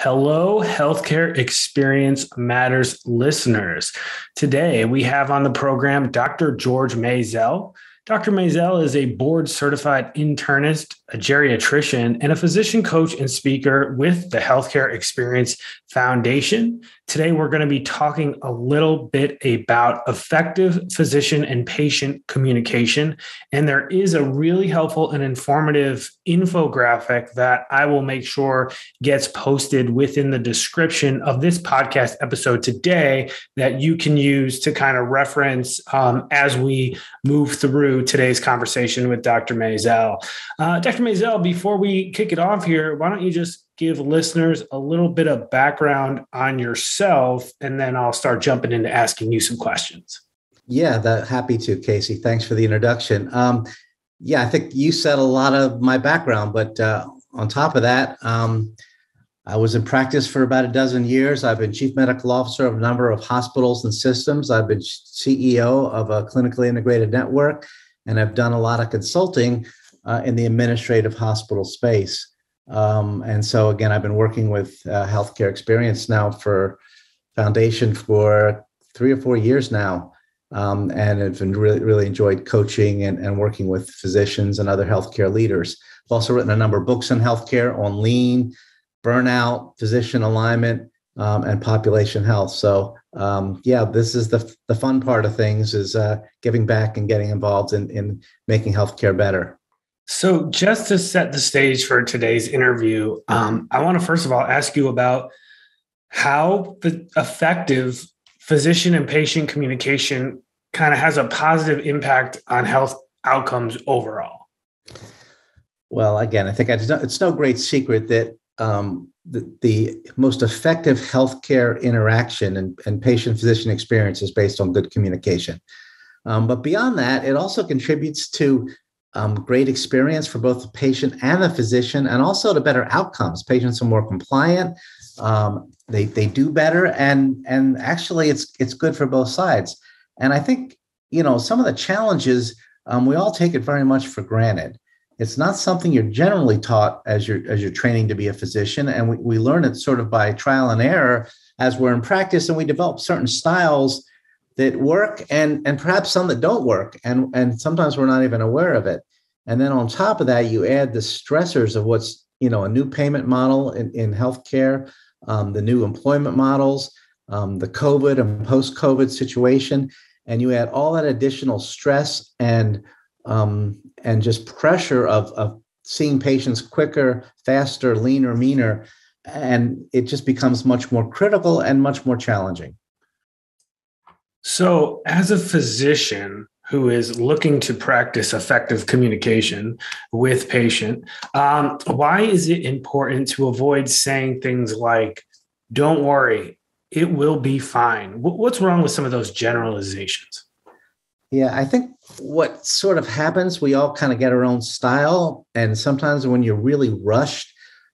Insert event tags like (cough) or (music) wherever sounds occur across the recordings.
Hello, Healthcare Experience Matters listeners. Today we have on the program Dr. George Mayzell. Dr. Mayzell is a board certified internist, a geriatrician, and a physician coach and speaker with the Healthcare Experience Foundation. Today, we're going to be talking a little bit about effective physician and patient communication. And there is a really helpful and informative infographic that I will make sure gets posted within the description of this podcast episode today that you can use to kind of reference um, as we move through today's conversation with Dr. Mayzell. Uh, Dr. Mayzell, before we kick it off here, why don't you just give listeners a little bit of background on yourself, and then I'll start jumping into asking you some questions. Yeah, that happy to, Casey. Thanks for the introduction. Um, yeah, I think you said a lot of my background, but uh, on top of that, um, I was in practice for about a dozen years. I've been chief medical officer of a number of hospitals and systems. I've been CEO of a clinically integrated network, and I've done a lot of consulting uh, in the administrative hospital space. Um, and so again, I've been working with uh, healthcare experience now for foundation for three or four years now. Um, and have been really, really enjoyed coaching and, and working with physicians and other healthcare leaders. I've also written a number of books on healthcare on lean, burnout, physician alignment, um, and population health. So um, yeah, this is the the fun part of things is uh, giving back and getting involved in in making healthcare better. So, just to set the stage for today's interview, um, I want to first of all ask you about how the effective physician and patient communication kind of has a positive impact on health outcomes overall. Well, again, I think it's no great secret that um, the, the, most effective healthcare interaction and, and patient physician experience is based on good communication. Um, but beyond that, it also contributes to um, great experience for both the patient and the physician, and also to better outcomes. Patients are more compliant. Um, they they do better, and and actually, it's it's good for both sides. And I think you know some of the challenges um, we all take it very much for granted. It's not something you're generally taught as you're as you're training to be a physician, and we, we learn it sort of by trial and error as we're in practice, and we develop certain styles that work and and perhaps some that don't work and and sometimes we're not even aware of it. And then on top of that you add the stressors of what's you know a new payment model in, in healthcare um, the new employment models um, the covid and post-covid situation and you add all that additional stress and um, and just pressure of, of seeing patients quicker faster leaner meaner and it just becomes much more critical and much more challenging so, as a physician who is looking to practice effective communication with patient, um, why is it important to avoid saying things like, "Don't worry, it will be fine"? What's wrong with some of those generalizations? Yeah, I think what sort of happens, we all kind of get our own style, and sometimes when you're really rushed,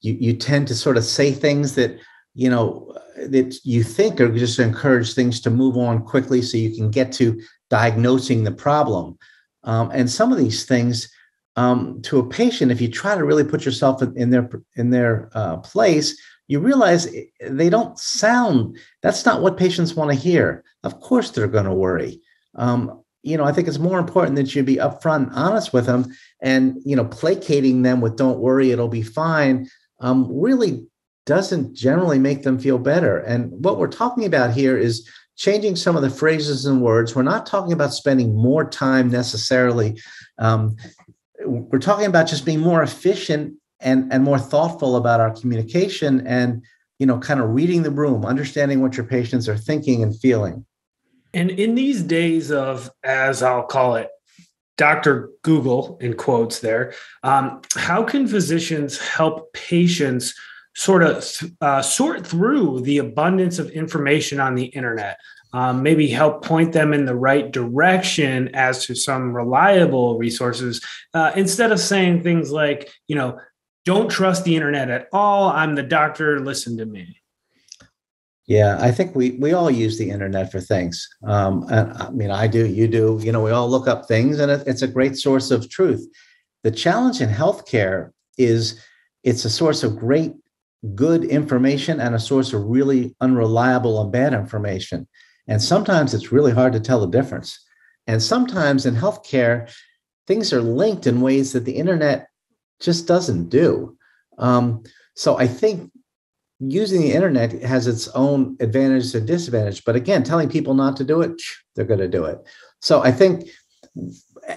you you tend to sort of say things that you know that you think are just to encourage things to move on quickly so you can get to diagnosing the problem. Um, and some of these things um, to a patient, if you try to really put yourself in, in their in their uh, place, you realize they don't sound. That's not what patients want to hear. Of course, they're going to worry. Um, you know, I think it's more important that you be upfront, and honest with them, and you know, placating them with "Don't worry, it'll be fine." Um, really doesn't generally make them feel better. And what we're talking about here is changing some of the phrases and words. We're not talking about spending more time necessarily. Um, we're talking about just being more efficient and, and more thoughtful about our communication and you know kind of reading the room understanding what your patients are thinking and feeling and in these days of as i'll call it dr google in quotes there um, how can physicians help patients sort of uh, sort through the abundance of information on the internet. Um, maybe help point them in the right direction as to some reliable resources uh, instead of saying things like, you know, don't trust the internet at all. I'm the doctor. Listen to me. Yeah, I think we we all use the internet for things. Um, I mean, I do, you do. You know, we all look up things, and it, it's a great source of truth. The challenge in healthcare is it's a source of great good information and a source of really unreliable and bad information. And sometimes it's really hard to tell the difference. And sometimes in healthcare, things are linked in ways that the internet just doesn't do. Um, so I think using the internet has its own advantages and disadvantages. But again, telling people not to do it, they're going to do it. So I think,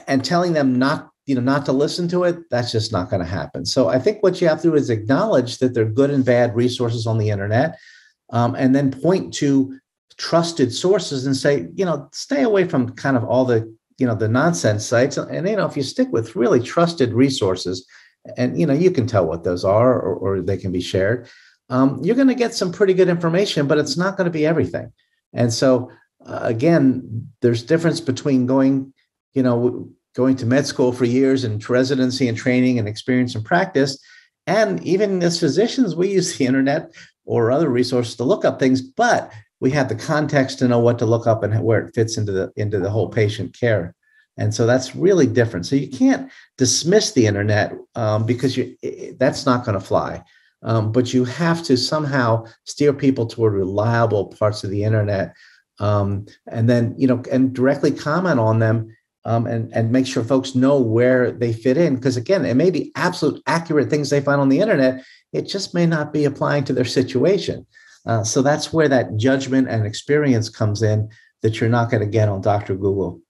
and telling them not, you know, not to listen to it, that's just not going to happen. So I think what you have to do is acknowledge that there are good and bad resources on the internet, um, and then point to trusted sources and say, you know, stay away from kind of all the, you know, the nonsense sites. And you know, if you stick with really trusted resources, and you know, you can tell what those are, or, or they can be shared um, you're going to get some pretty good information, but it's not going to be everything. And so, uh, again, there's difference between going, you know, going to med school for years and residency and training and experience and practice, and even as physicians, we use the internet or other resources to look up things, but we have the context to know what to look up and where it fits into the into the whole patient care. And so that's really different. So you can't dismiss the internet um, because you that's not going to fly. Um, but you have to somehow steer people toward reliable parts of the internet um, and then you know and directly comment on them um, and and make sure folks know where they fit in. Because again it may be absolute accurate things they find on the internet it just may not be applying to their situation. Uh, so that's where that judgment and experience comes in that you're not going to get on dr google.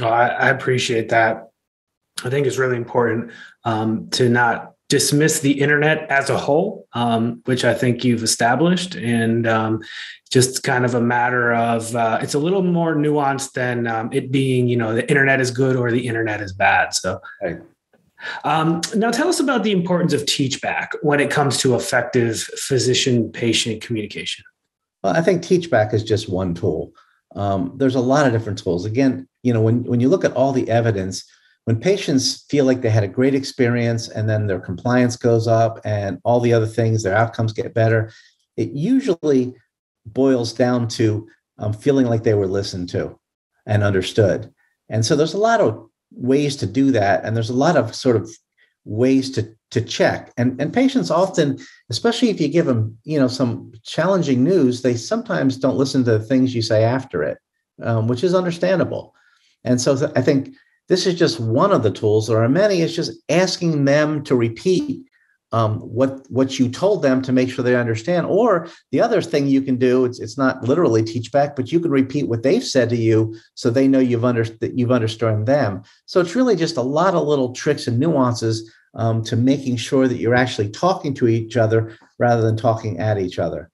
Oh, I, I, appreciate that. I think it's really important um, to not dismiss the internet as a whole, um, which I think you've established, and um, just kind of a matter of uh, it's a little more nuanced than um, it being, you know, the internet is good or the internet is bad. So. Right. Um, now, tell us about the importance of TeachBack when it comes to effective physician-patient communication. Well, I think TeachBack is just one tool. Um, there's a lot of different tools. Again, you know, when when you look at all the evidence, when patients feel like they had a great experience and then their compliance goes up and all the other things, their outcomes get better, it usually boils down to um, feeling like they were listened to and understood. And so there's a lot of ways to do that. And there's a lot of sort of ways to to check and and patients often especially if you give them you know some challenging news they sometimes don't listen to the things you say after it um, which is understandable and so th- i think this is just one of the tools. There are many. It's just asking them to repeat um, what what you told them to make sure they understand. Or the other thing you can do, it's, it's not literally teach back, but you can repeat what they've said to you so they know you've under, that you've understood them. So it's really just a lot of little tricks and nuances um, to making sure that you're actually talking to each other rather than talking at each other.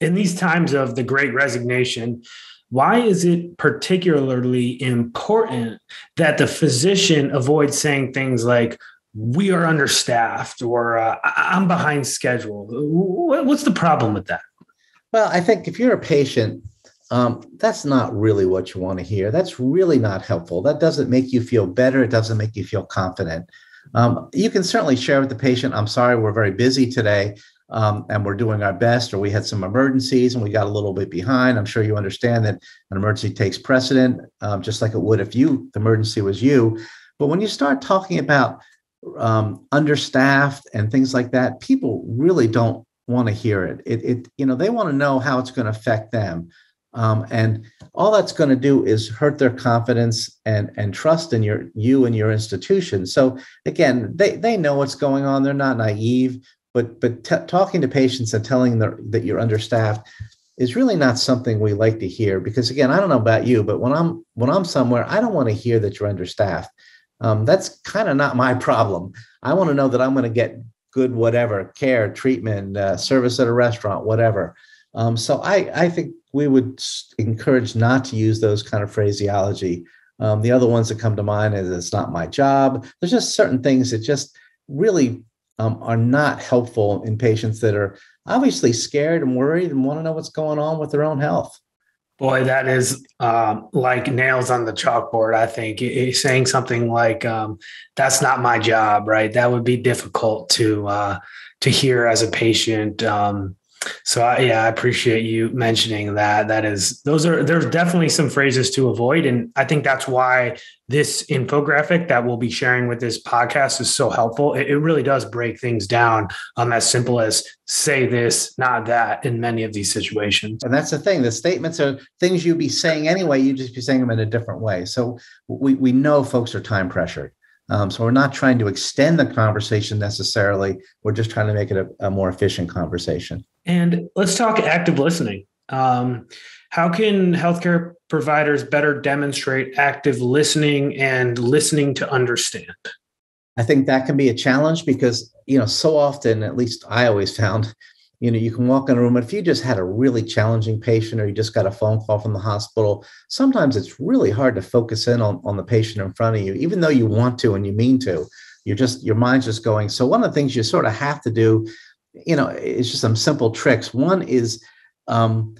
In these times of the great resignation, why is it particularly important that the physician avoids saying things like, we are understaffed or uh, I'm behind schedule? What's the problem with that? Well, I think if you're a patient, um, that's not really what you want to hear. That's really not helpful. That doesn't make you feel better. It doesn't make you feel confident. Um, you can certainly share with the patient, I'm sorry, we're very busy today um, and we're doing our best, or we had some emergencies and we got a little bit behind. I'm sure you understand that an emergency takes precedent, um, just like it would if you the emergency was you. But when you start talking about um, understaffed and things like that, people really don't want to hear it. It, it you know, they want to know how it's going to affect them. Um, and all that's going to do is hurt their confidence and and trust in your you and your institution. So again, they they know what's going on. They're not naive but but t- talking to patients and telling them that you're understaffed is really not something we like to hear because again i don't know about you but when i'm when i'm somewhere i don't want to hear that you're understaffed. Um, that's kind of not my (laughs) problem. I want to know that i'm going to get good whatever care treatment uh, service at a restaurant whatever. Um, so I, I think we would encourage not to use those kind of phraseology. Um, the other ones that come to mind is it's not my job. There's just certain things that just really um, are not helpful in patients that are obviously scared and worried and want to know what's going on with their own health. Boy, that is um, like nails on the chalkboard. I think He's saying something like, um, "That's not my job," right? That would be difficult to uh, to hear as a patient. Um, So I, yeah, I appreciate you mentioning that. That is, those are there's definitely some phrases to avoid, and I think that's why this infographic that we'll be sharing with this podcast is so helpful. It, it really does break things down um, as simple as say this, not that, in many of these situations. And that's the thing. The statements are things you'd be saying anyway. You just be saying them in a different way. So we we know folks are time pressured. Um, so we're not trying to extend the conversation necessarily. We're just trying to make it a, a more efficient conversation. And let's talk active listening. Um, how can healthcare providers better demonstrate active listening and listening to understand? I think that can be a challenge because, you know, so often, at least I always found, you know, you can walk in a room, if you just had a really challenging patient or you just got a phone call from the hospital, sometimes it's really hard to focus in on, on the patient in front of you, even though you want to and you mean to. You're just, your mind's just going. So, one of the things you sort of have to do, you know, it's just some simple tricks. One is, um,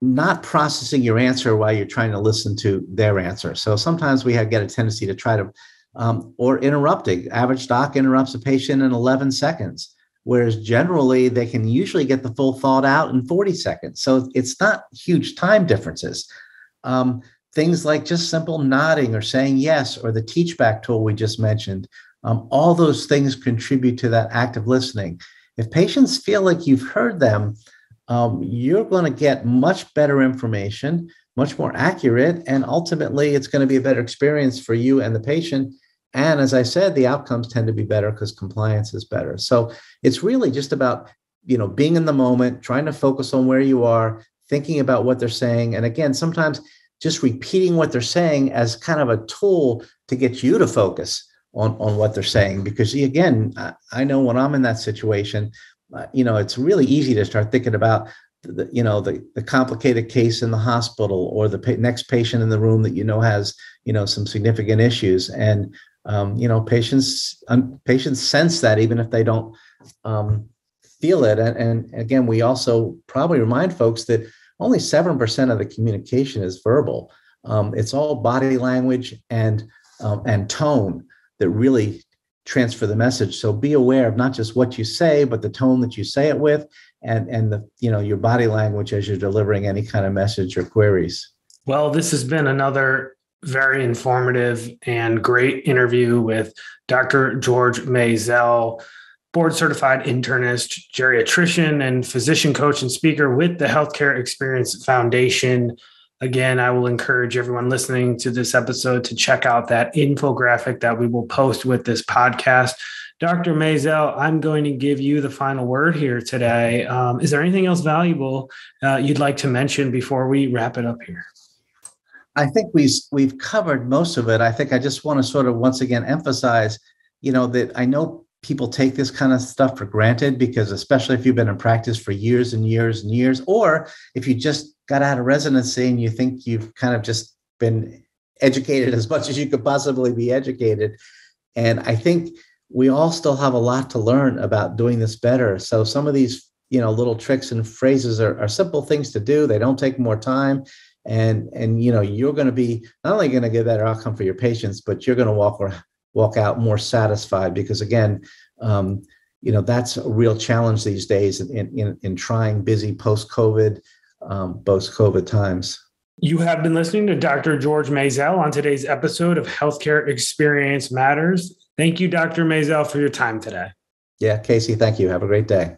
not processing your answer while you're trying to listen to their answer. So sometimes we have get a tendency to try to, um, or interrupting. Average doc interrupts a patient in 11 seconds, whereas generally they can usually get the full thought out in 40 seconds. So it's not huge time differences. Um, things like just simple nodding or saying yes, or the teach back tool we just mentioned, um, all those things contribute to that active listening. If patients feel like you've heard them, um, you're going to get much better information, much more accurate, and ultimately it's going to be a better experience for you and the patient. And as I said, the outcomes tend to be better because compliance is better. So it's really just about you know being in the moment, trying to focus on where you are, thinking about what they're saying, and again, sometimes just repeating what they're saying as kind of a tool to get you to focus on, on what they're saying. Because again, I know when I'm in that situation, uh, you know, it's really easy to start thinking about the, you know the, the complicated case in the hospital or the pa- next patient in the room that you know has you know some significant issues and um, you know patients um, patients sense that even if they don't um, feel it and, and again we also probably remind folks that only 7% of the communication is verbal um, it's all body language and um, and tone that really transfer the message. So be aware of not just what you say, but the tone that you say it with, and and the you know your body language as you're delivering any kind of message or queries. Well, this has been another very informative and great interview with Dr. George Mayzell, board certified internist, geriatrician, and physician coach and speaker with the Healthcare Experience Foundation. Again, I will encourage everyone listening to this episode to check out that infographic that we will post with this podcast. Dr. Mayzell, I'm going to give you the final word here today. Um, is there anything else valuable uh, you'd like to mention before we wrap it up here? I think we've we've covered most of it. I think I just want to sort of once again emphasize, you know, that I know people take this kind of stuff for granted because especially if you've been in practice for years and years and years or if you just got out of residency and you think you've kind of just been educated as much as you could possibly be educated. And i think we all still have a lot to learn about doing this better. So some of these you know little tricks and phrases are, are simple things to do. They don't take more time and and you know you're going to be not only going to get better outcome for your patients but you're going to walk or walk out more satisfied because again um, you know that's a real challenge these days in in, in trying busy post covid um, post covid times you have been listening to Dr. George Mayzell on today's episode of Healthcare Experience Matters. Thank you, Dr. Mayzell, for your time today. Yeah, Casey, thank you. Have a great day.